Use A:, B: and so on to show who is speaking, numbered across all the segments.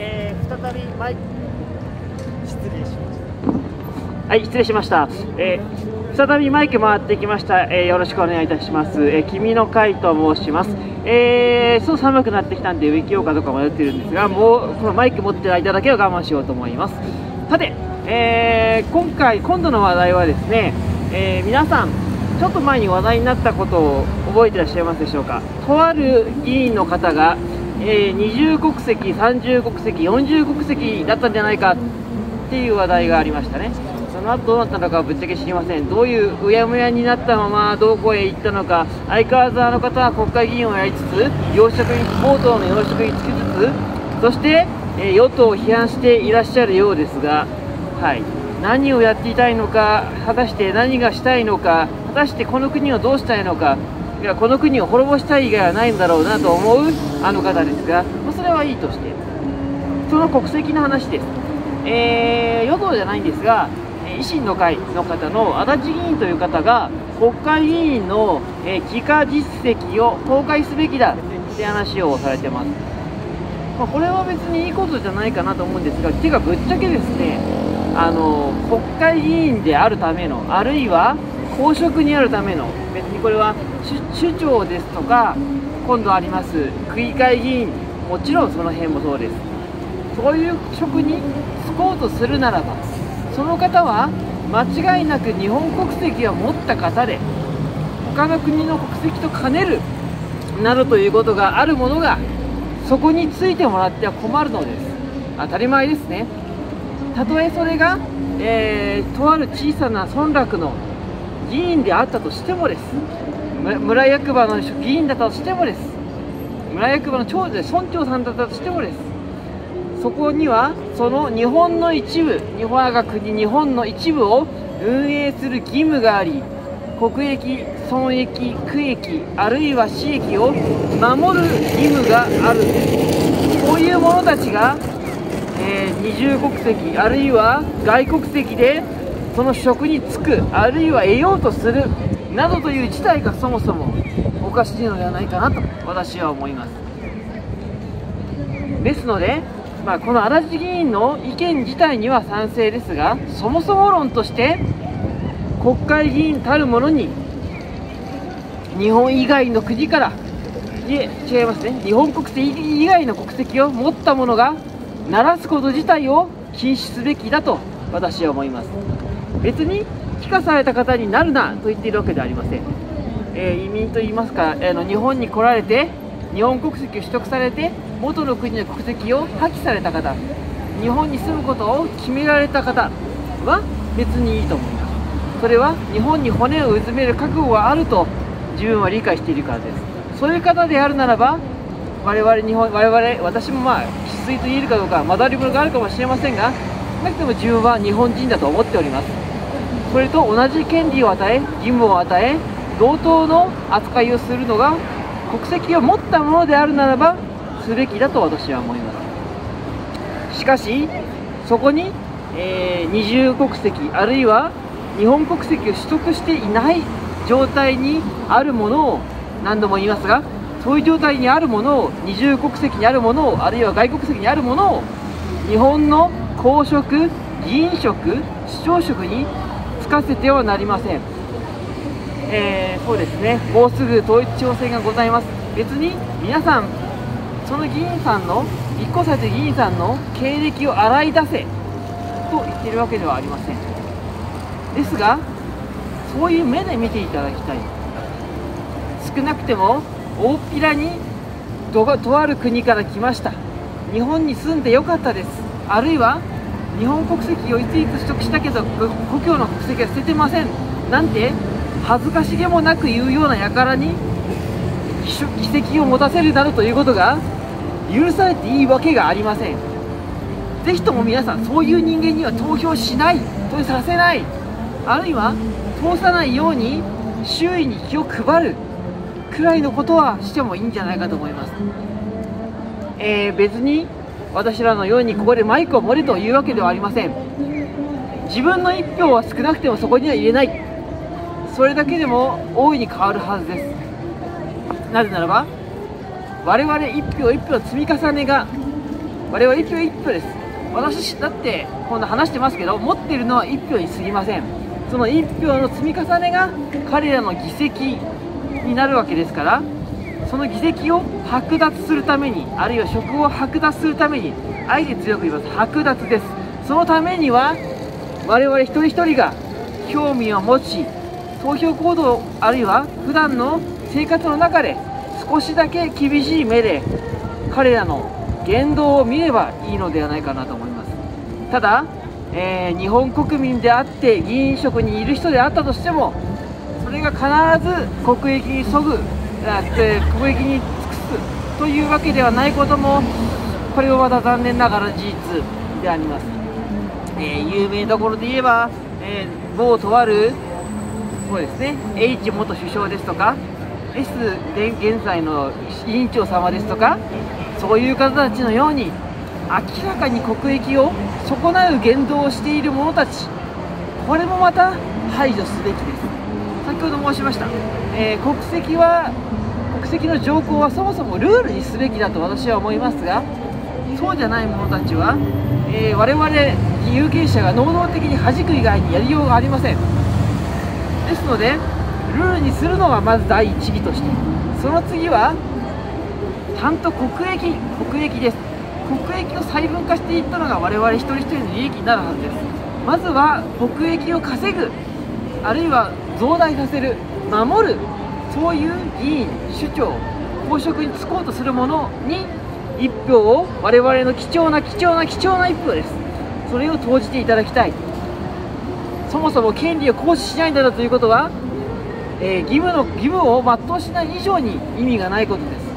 A: えー、再びマイク失礼しました。
B: はい失礼しました、えー、再びマイク回ってきました、えー、よろしくお願いいたします、えー、君の会と申します、えー、そう寒くなってきたんで上着ようかどうか迷ってるんですがもうこのマイク持ってる間だけは我慢しようと思います。さて、えー、今回今度の話題はですね、えー、皆さんちょっと前に話題になったことを覚えてらっしゃいますでしょうか。とある議員の方がえー、20国籍、30国籍、40国籍だったんじゃないかっていう話題がありましたね。その後どうなったのかぶっちゃけ知りません。どういううやむやになったままどこへ行ったのか、相変わらずあの方は国会議員をやりつつ、養殖に、冒頭の養殖につきつつ、そして、えー、与党を批判していらっしゃるようですが、はい、何をやっていたいのか、果たして何がしたいのか、果たしてこの国をどうしたいのか、いやこの国を滅ぼしたい以外はないんだろうなと思うあの方ですが、まあ、それはいいとして。その国籍の話です、えー、与党じゃないんですが維新の会の方の足立議員という方が国会議員の、えー、帰化実績を公開すべきだって話をされてます、まあ、これは別にいいことじゃないかなと思うんですがてかぶっちゃけですねあの国会議員であるためのあるいは公職にあるための別にこれは首長ですとか今度あります区議会議員もちろんその辺もそうです。そういう職に就こうとするならばその方は間違いなく日本国籍を持った方で他の国の国籍と兼ねるなるということがあるものがそこについてもらっては困るのです。当たり前ですね。たとえそれが、えー、とある小さな村落の議員であったとしてもです。村役場の議員だったとしてもです。村役場の長女で村長さんだったとしてもです。そこにはその日本の一部日本我が国日本の一部を運営する義務があり国益村益区益あるいは私益を守る義務がある。んですこういう者たちが、えー、二重国籍あるいは外国籍でその職に就くあるいは得ようとするなどという事態がそもそもおかしいのではないかなと私は思いますですので、まあ、この荒地議員の意見自体には賛成ですがそもそも論として国会議員たるものに日本以外の国からいえ違いますね日本国籍以外の国籍を持った者が鳴らすこと自体を禁止すべきだと私は思います。別に帰化された方になるなと言っているわけではありません、えー、移民といいますか、えー、の日本に来られて日本国籍を取得されて元の国の国籍を破棄された方日本に住むことを決められた方は別にいいと思います。それは日本に骨をうずめる覚悟があると自分は理解しているからです。そういう方であるならば我々日本我々私もまあ生粋と言えるかどうかまだり物があるかもしれませんがなくても自分は日本人だと思っております。それと同じ権利を与え義務を与え同等の扱いをするのが国籍を持ったものであるならばすべきだと私は思います。しかしそこに、えー、二重国籍あるいは日本国籍を取得していない状態にあるものを何度も言いますがそういう状態にあるものを二重国籍にあるものをあるいは外国籍にあるものを日本の公職議員職市長職につかせてはなりません、えー、そうですね。もうすぐ統一地方選がございます。別に皆さんその議員さんの立候補された議員さんの経歴を洗い出せと言っているわけではありません。ですがそういう目で見ていただきたい。少なくても大っぴらにとある国から来ました。日本に住んでよかったです。あるいは日本国籍をいついつ取得したけど故郷の国籍は捨ててません。なんて恥ずかしげもなく言うような輩に議席を持たせるなどということが許されていいわけがありません。ぜひとも皆さんそういう人間には投票しないとさせない。あるいは通さないように周囲に気を配る。くらいのことはしてもいいんじゃないかと思います、えー、別に私らのようにここでマイクを盛れというわけではありません。自分の1票は少なくてもそこには入れない。それだけでも大いに変わるはずです。なぜならば我々1票1票の積み重ねが我々1票1票です。私だってこんな話してますけど持ってるのは1票に過ぎません。その1票の積み重ねが彼らの議席になるわけですからその議席を剥奪するためにあるいは職を剥奪するためにあえて強く言います。剥奪です。そのためには我々一人一人が興味を持ち投票行動あるいは普段の生活の中で少しだけ厳しい目で彼らの言動を見ればいいのではないかなと思います。ただ、えー、日本国民であって議員職にいる人であったとしてもそれが必ず国益にそぐなって国益に尽くすというわけではないこともこれはまた残念ながら事実であります、えー、有名どころで言えば、えー、某とあるそうですね H 元首相ですとか S 現在の委員長様ですとかそういう方たちのように明らかに国益を損なう言動をしている者たち。これもまた排除すべきです。先ほど申しました、えー、国籍は国籍の条項はそもそもルールにすべきだと私は思いますがそうじゃない者たちは、えー、我々有権者が能動的に弾く以外にやりようがありません。ですのでルールにするのがまず第一義としてその次はちゃんと国益国益です。国益を細分化していったのが我々一人一人の利益になるはずです。まずは国益を稼ぐあるいは増大させる守るそういう議員首長公職に就こうとする者に1票を我々の貴重な貴重な貴重な1票です。それを投じていただきたい。そもそも権利を行使しないんだということは、えー、義務の義務を全うしない以上に意味がないことです。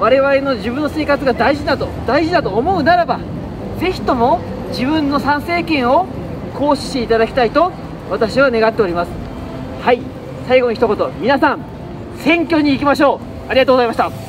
B: 我々の自分の生活が大事だと大事だと思うならばぜひとも自分の参政権を行使していただきたいと私は願っております。はい。最後に一言。皆さん選挙に行きましょう。ありがとうございました。